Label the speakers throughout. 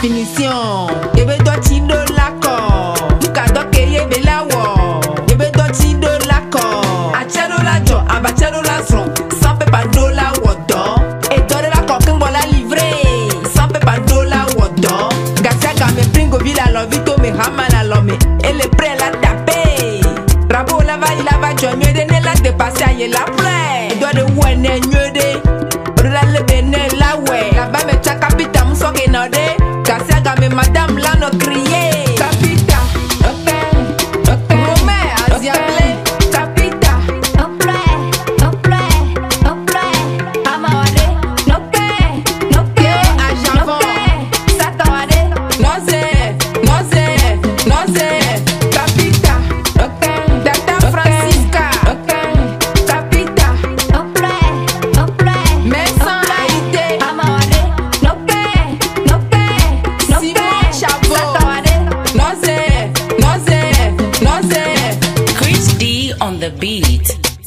Speaker 1: finition ebe tó ti dó lakọ buka tó keye be lawọ ebe tó ti dó lakọ atsẹdo la jọ abatsẹdo la srọ san pépà dó la wọ dọ etọ de la kọ kéngbọ la livre san pépà dó la wọ dọ gasia game pringovi la lọ vito me hama la lọ me ele pre la tape rabo lava va yi la va jọ nyuie de ne la depase aye la.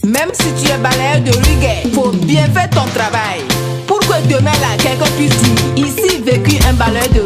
Speaker 1: Même si tu es balayeur de reggae, faut bien faire ton travail. Pour que demain là, quelqu'un puisse dire, ici vécu un balayeur de